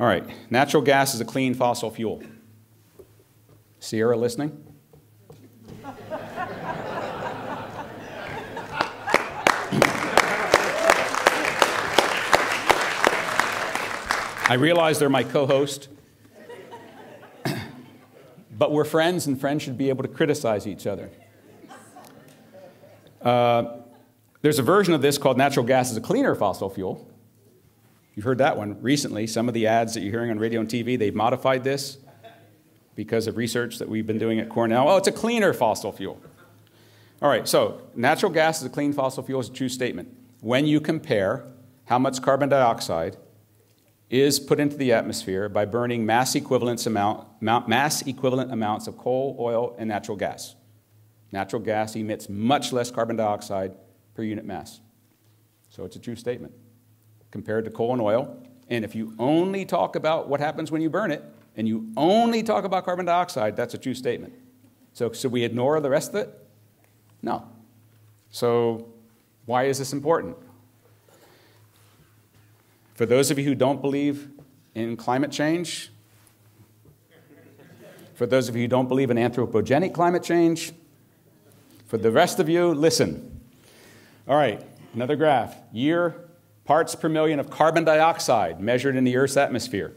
All right, natural gas is a clean fossil fuel. Sierra listening? I realize they're my co host, but we're friends, and friends should be able to criticize each other. Uh, there's a version of this called natural gas is a cleaner fossil fuel. You've heard that one recently. Some of the ads that you're hearing on radio and TV, they've modified this because of research that we've been doing at Cornell. Oh, it's a cleaner fossil fuel. All right, so natural gas is a clean fossil fuel is a true statement. When you compare how much carbon dioxide is put into the atmosphere by burning mass equivalent, amount, mass equivalent amounts of coal, oil, and natural gas. Natural gas emits much less carbon dioxide per unit mass. So it's a true statement compared to coal and oil. And if you only talk about what happens when you burn it, and you only talk about carbon dioxide, that's a true statement. So should we ignore the rest of it? No. So why is this important? For those of you who don't believe in climate change, for those of you who don't believe in anthropogenic climate change, for the rest of you, listen. All right, another graph. Year parts per million of carbon dioxide measured in the Earth's atmosphere.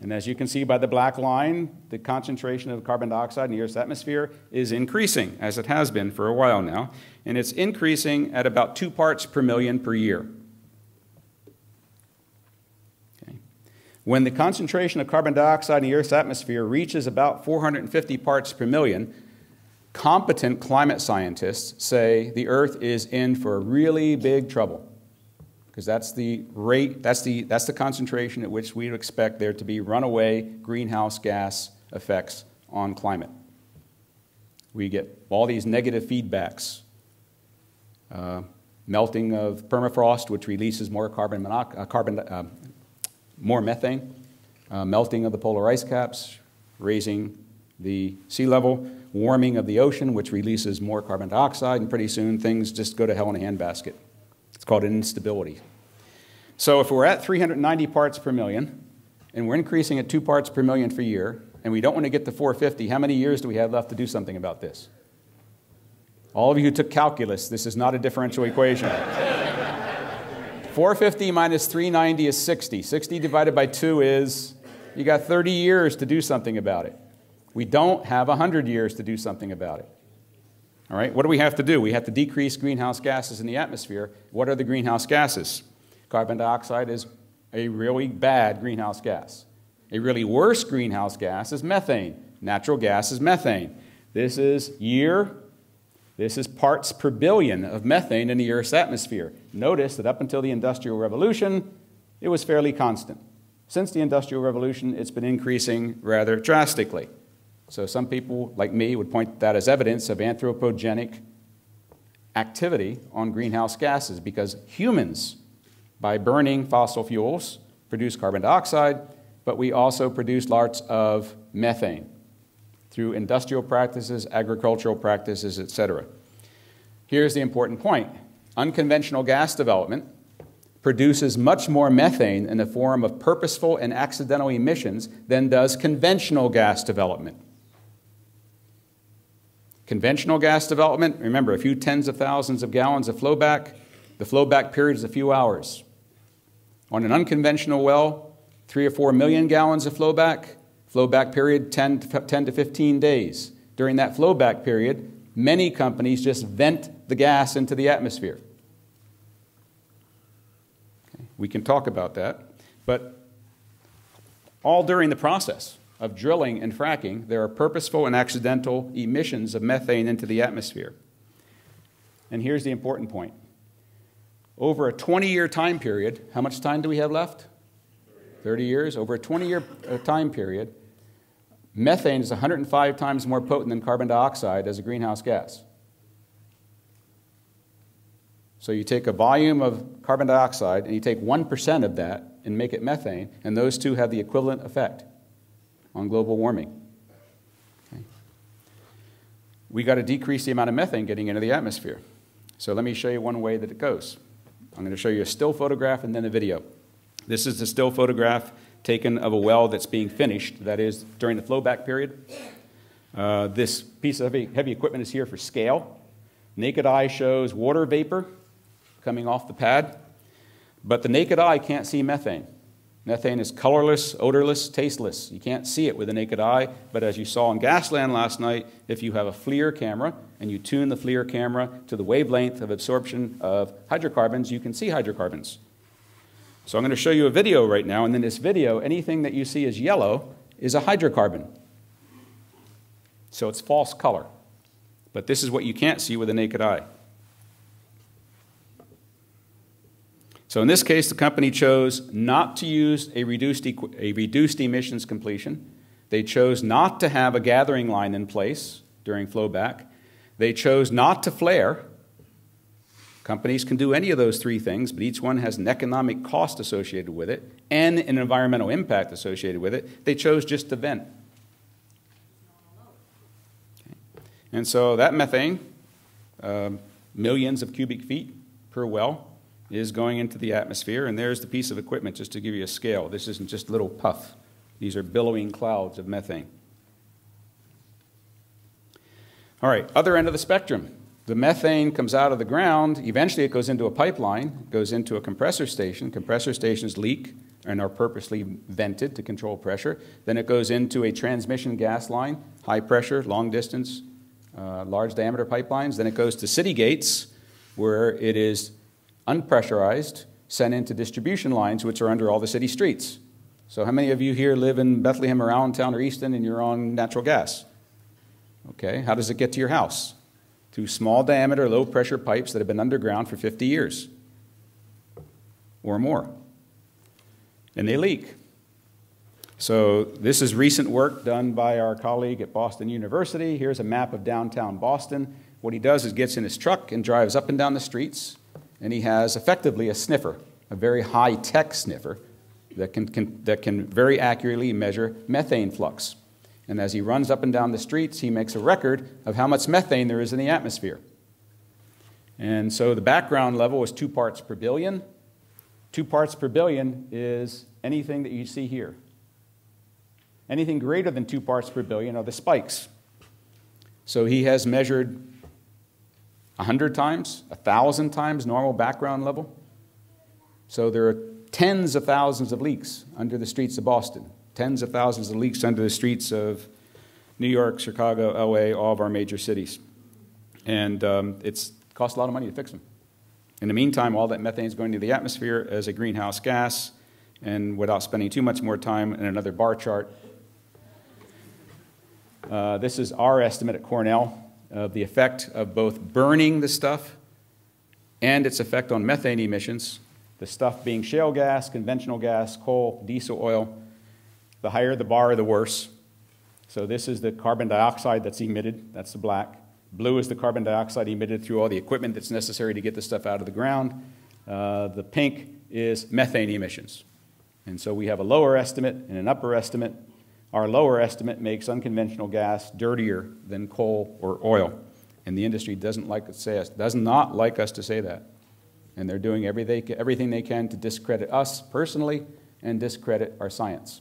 And as you can see by the black line, the concentration of carbon dioxide in the Earth's atmosphere is increasing, as it has been for a while now. And it's increasing at about two parts per million per year. When the concentration of carbon dioxide in the Earth's atmosphere reaches about 450 parts per million, competent climate scientists say the Earth is in for really big trouble. Because that's the rate, that's the, that's the concentration at which we expect there to be runaway greenhouse gas effects on climate. We get all these negative feedbacks. Uh, melting of permafrost, which releases more carbon, monox- uh, carbon uh, more methane, uh, melting of the polar ice caps, raising the sea level, warming of the ocean, which releases more carbon dioxide, and pretty soon things just go to hell in a handbasket. It's called instability. So if we're at 390 parts per million, and we're increasing at two parts per million per year, and we don't want to get to 450, how many years do we have left to do something about this? All of you who took calculus, this is not a differential equation. 450 minus 390 is 60. 60 divided by 2 is, you got 30 years to do something about it. We don't have 100 years to do something about it. All right, what do we have to do? We have to decrease greenhouse gases in the atmosphere. What are the greenhouse gases? Carbon dioxide is a really bad greenhouse gas. A really worse greenhouse gas is methane. Natural gas is methane. This is year this is parts per billion of methane in the Earth's atmosphere. Notice that up until the Industrial Revolution, it was fairly constant. Since the Industrial Revolution, it's been increasing rather drastically. So some people, like me, would point that as evidence of anthropogenic activity on greenhouse gases because humans, by burning fossil fuels, produce carbon dioxide, but we also produce lots of methane through industrial practices, agricultural practices, etc. Here's the important point unconventional gas development produces much more methane in the form of purposeful and accidental emissions than does conventional gas development. Conventional gas development, remember, a few tens of thousands of gallons of flowback. The flowback period is a few hours. On an unconventional well, three or four million gallons of flowback, Flowback period 10 to, 10 to 15 days. During that flowback period, many companies just vent the gas into the atmosphere. Okay. We can talk about that, but all during the process of drilling and fracking, there are purposeful and accidental emissions of methane into the atmosphere. And here's the important point. Over a 20 year time period, how much time do we have left? 30 years. Over a 20 year uh, time period, Methane is 105 times more potent than carbon dioxide as a greenhouse gas. So you take a volume of carbon dioxide and you take 1% of that and make it methane, and those two have the equivalent effect on global warming. Okay. We got to decrease the amount of methane getting into the atmosphere. So let me show you one way that it goes. I'm going to show you a still photograph and then a video. This is the still photograph taken of a well that's being finished, that is, during the flowback period. Uh, this piece of heavy, heavy equipment is here for scale. Naked eye shows water vapor coming off the pad, but the naked eye can't see methane. Methane is colorless, odorless, tasteless. You can't see it with the naked eye, but as you saw in Gasland last night, if you have a FLIR camera and you tune the FLIR camera to the wavelength of absorption of hydrocarbons, you can see hydrocarbons. So I'm going to show you a video right now, and in this video, anything that you see as yellow is a hydrocarbon. So it's false color. But this is what you can't see with the naked eye. So in this case, the company chose not to use a reduced, a reduced emissions completion. They chose not to have a gathering line in place during flowback. They chose not to flare. Companies can do any of those three things, but each one has an economic cost associated with it and an environmental impact associated with it. They chose just to vent. Okay. And so that methane, uh, millions of cubic feet per well, is going into the atmosphere, and there's the piece of equipment just to give you a scale. This isn't just little puff. These are billowing clouds of methane. All right, other end of the spectrum. The methane comes out of the ground. Eventually, it goes into a pipeline, goes into a compressor station. Compressor stations leak and are purposely vented to control pressure. Then it goes into a transmission gas line, high pressure, long distance, uh, large diameter pipelines. Then it goes to city gates, where it is unpressurized, sent into distribution lines, which are under all the city streets. So, how many of you here live in Bethlehem or Allentown or Easton and you're on natural gas? Okay, how does it get to your house? Through small diameter, low pressure pipes that have been underground for 50 years or more. And they leak. So, this is recent work done by our colleague at Boston University. Here's a map of downtown Boston. What he does is gets in his truck and drives up and down the streets and he has effectively a sniffer, a very high tech sniffer that can, can, that can very accurately measure methane flux. And as he runs up and down the streets, he makes a record of how much methane there is in the atmosphere. And so the background level is two parts per billion. Two parts per billion is anything that you see here. Anything greater than two parts per billion are the spikes. So he has measured 100 times, 1,000 times normal background level. So there are tens of thousands of leaks under the streets of Boston, tens of thousands of leaks under the streets of New York, Chicago, LA, all of our major cities. And um, it's cost a lot of money to fix them. In the meantime, all that methane is going to the atmosphere as a greenhouse gas, and without spending too much more time in another bar chart, uh, this is our estimate at Cornell of the effect of both burning the stuff and its effect on methane emissions, the stuff being shale gas, conventional gas, coal, diesel oil. The higher the bar, the worse. So this is the carbon dioxide that's emitted, that's the black. Blue is the carbon dioxide emitted through all the equipment that's necessary to get the stuff out of the ground. Uh, the pink is methane emissions. And so we have a lower estimate and an upper estimate our lower estimate makes unconventional gas dirtier than coal or oil. And the industry doesn't like to say us, does not like us to say that. And they're doing everything they can to discredit us personally and discredit our science.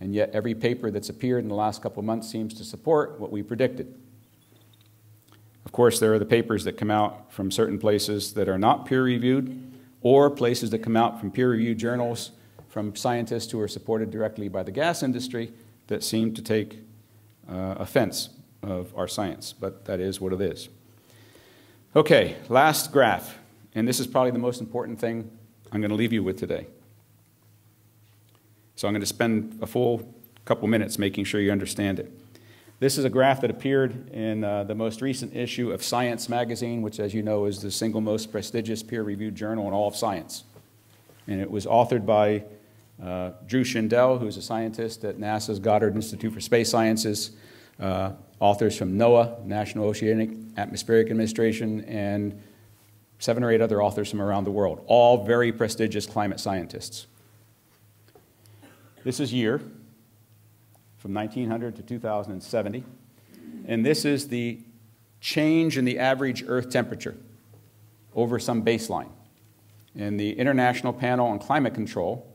And yet, every paper that's appeared in the last couple of months seems to support what we predicted. Of course, there are the papers that come out from certain places that are not peer reviewed, or places that come out from peer reviewed journals from scientists who are supported directly by the gas industry that seem to take uh, offense of our science, but that is what it is. Okay, last graph, and this is probably the most important thing I'm going to leave you with today. So I'm going to spend a full couple minutes making sure you understand it. This is a graph that appeared in uh, the most recent issue of Science magazine, which, as you know, is the single most prestigious peer reviewed journal in all of science. And it was authored by uh, Drew Shindell, who's a scientist at NASA's Goddard Institute for Space Sciences, uh, authors from NOAA, National Oceanic Atmospheric Administration, and seven or eight other authors from around the world, all very prestigious climate scientists. This is year from 1900 to 2070, and this is the change in the average Earth temperature over some baseline. And the International Panel on Climate Control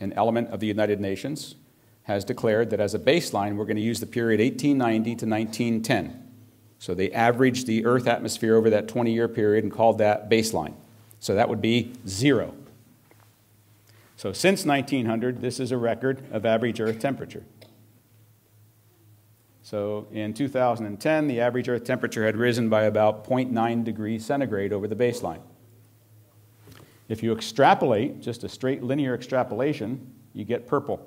an element of the United Nations, has declared that as a baseline, we're going to use the period 1890 to 1910. So they averaged the Earth atmosphere over that 20 year period and called that baseline. So that would be zero. So since 1900, this is a record of average Earth temperature. So in 2010, the average Earth temperature had risen by about 0.9 degrees centigrade over the baseline. If you extrapolate, just a straight linear extrapolation, you get purple.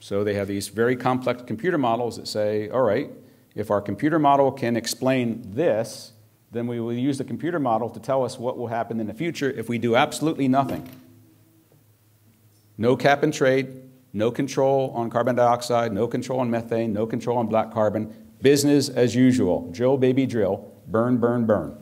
So they have these very complex computer models that say, all right, if our computer model can explain this, then we will use the computer model to tell us what will happen in the future if we do absolutely nothing. No cap and trade, no control on carbon dioxide, no control on methane, no control on black carbon. Business as usual. Drill, baby, drill. Burn, burn, burn.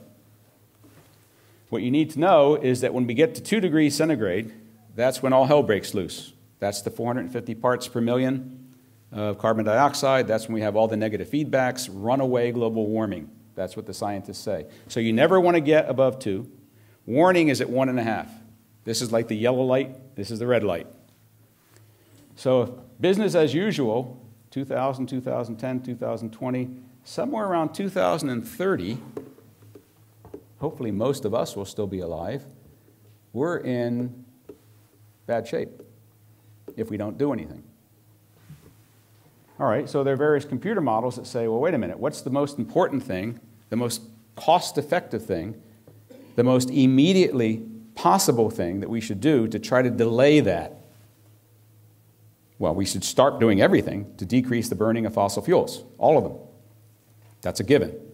What you need to know is that when we get to 2 degrees centigrade, that's when all hell breaks loose. That's the 450 parts per million of carbon dioxide. That's when we have all the negative feedbacks, runaway global warming. That's what the scientists say. So you never want to get above 2. Warning is at 1.5. This is like the yellow light, this is the red light. So business as usual, 2000, 2010, 2020, somewhere around 2030, hopefully most of us will still be alive, we're in bad shape if we don't do anything. All right, so there are various computer models that say, well, wait a minute, what's the most important thing, the most cost effective thing, the most immediately possible thing that we should do to try to delay that? Well, we should start doing everything to decrease the burning of fossil fuels, all of them. That's a given.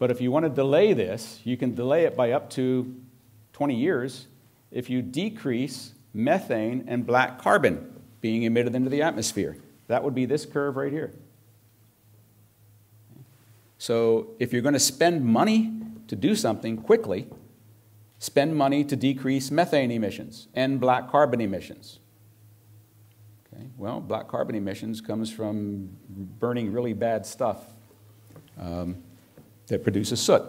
But if you want to delay this, you can delay it by up to 20 years if you decrease methane and black carbon being emitted into the atmosphere. That would be this curve right here. So if you're going to spend money to do something quickly, spend money to decrease methane emissions and black carbon emissions. Okay? Well, black carbon emissions comes from burning really bad stuff um, that produces soot.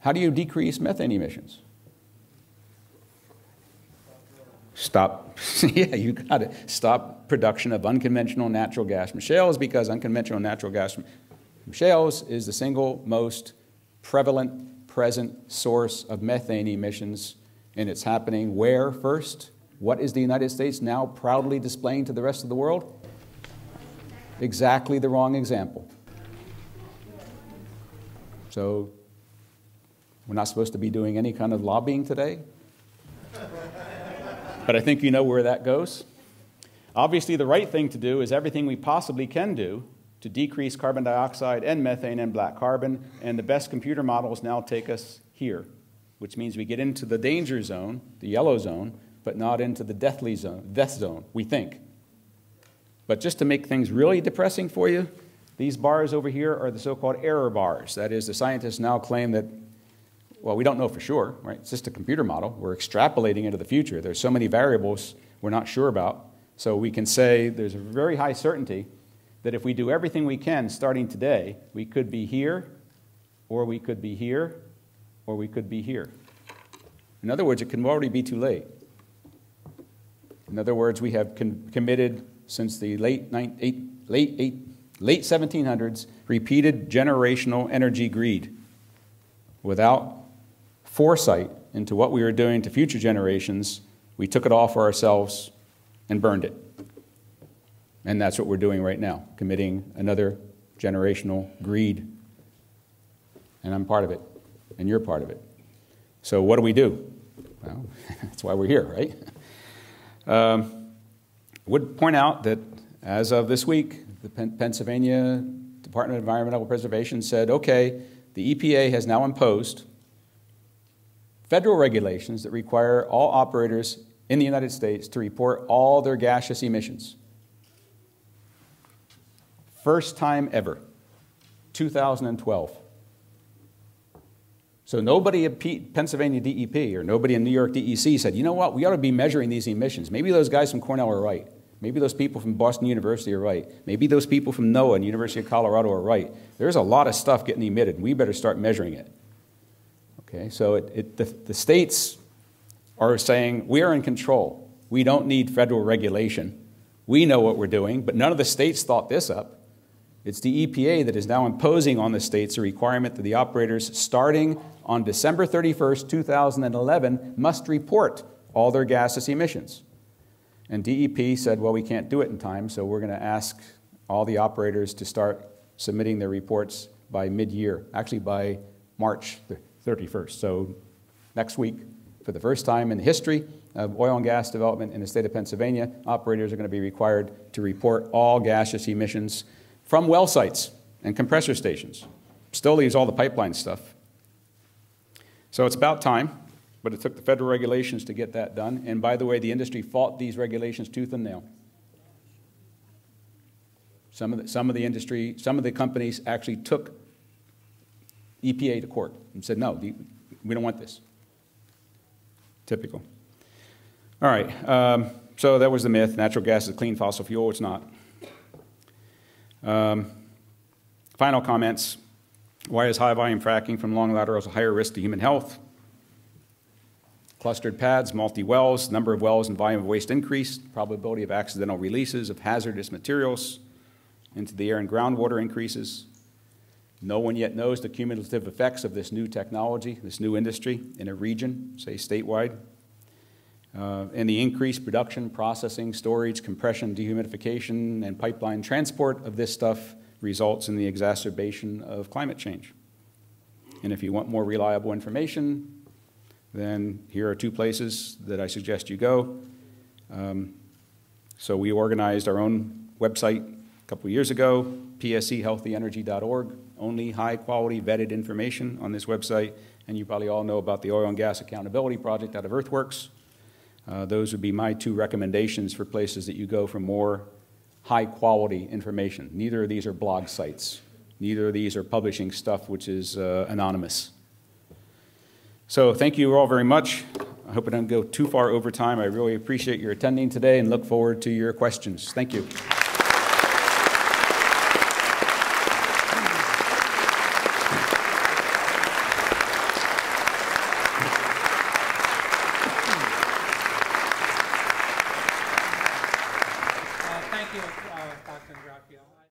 How do you decrease methane emissions? Stop, yeah, you got it. Stop production of unconventional natural gas from shales because unconventional natural gas from shales is the single most prevalent present source of methane emissions, and it's happening where first? What is the United States now proudly displaying to the rest of the world? Exactly the wrong example. So, we're not supposed to be doing any kind of lobbying today? but I think you know where that goes. Obviously, the right thing to do is everything we possibly can do to decrease carbon dioxide and methane and black carbon, and the best computer models now take us here, which means we get into the danger zone, the yellow zone, but not into the deathly zone, death zone, we think. But just to make things really depressing for you, these bars over here are the so called error bars. That is, the scientists now claim that well, we don't know for sure, right? It's just a computer model. We're extrapolating into the future. There's so many variables we're not sure about. So we can say there's a very high certainty that if we do everything we can starting today, we could be here, or we could be here, or we could be here. In other words, it can already be too late. In other words, we have committed since the late, late, eight, late 1700s repeated generational energy greed without foresight into what we were doing to future generations, we took it all for ourselves and burned it. And that's what we're doing right now, committing another generational greed. And I'm part of it, and you're part of it. So, what do we do? Well, that's why we're here, right? Um, would point out that as of this week, the Pennsylvania Department of Environmental Preservation said okay, the EPA has now imposed federal regulations that require all operators in the United States to report all their gaseous emissions. First time ever, 2012. So nobody at Pennsylvania DEP or nobody in New York DEC said, you know what, we ought to be measuring these emissions. Maybe those guys from Cornell are right. Maybe those people from Boston University are right. Maybe those people from NOAA and University of Colorado are right. There's a lot of stuff getting emitted, and we better start measuring it. Okay, so it, it, the, the states are saying we are in control. We don't need federal regulation. We know what we're doing, but none of the states thought this up. It's the EPA that is now imposing on the states a requirement that the operators, starting on December 31st, 2011, must report all their gaseous emissions. And DEP said, well, we can't do it in time, so we're going to ask all the operators to start submitting their reports by mid year, actually by March 31st. So next week, for the first time in the history of oil and gas development in the state of Pennsylvania, operators are going to be required to report all gaseous emissions from well sites and compressor stations. Still leaves all the pipeline stuff. So it's about time, but it took the federal regulations to get that done. And by the way, the industry fought these regulations tooth and nail. Some of the, some of the industry, some of the companies actually took EPA to court and said, no, we don't want this. Typical. All right, um, so that was the myth. Natural gas is a clean fossil fuel. It's not. Um, final comments. Why is high volume fracking from long laterals a higher risk to human health? Clustered pads, multi wells, number of wells and volume of waste increased, probability of accidental releases of hazardous materials into the air and groundwater increases. No one yet knows the cumulative effects of this new technology, this new industry in a region, say statewide. Uh, and the increased production, processing, storage, compression, dehumidification, and pipeline transport of this stuff results in the exacerbation of climate change. And if you want more reliable information, then here are two places that I suggest you go. Um, so we organized our own website a couple years ago, psehealthyenergy.org, only high quality vetted information on this website. And you probably all know about the Oil and Gas Accountability Project out of Earthworks. Uh, those would be my two recommendations for places that you go for more high quality information. Neither of these are blog sites. Neither of these are publishing stuff which is uh, anonymous. So thank you all very much. I hope I don't go too far over time. I really appreciate your attending today and look forward to your questions. Thank you.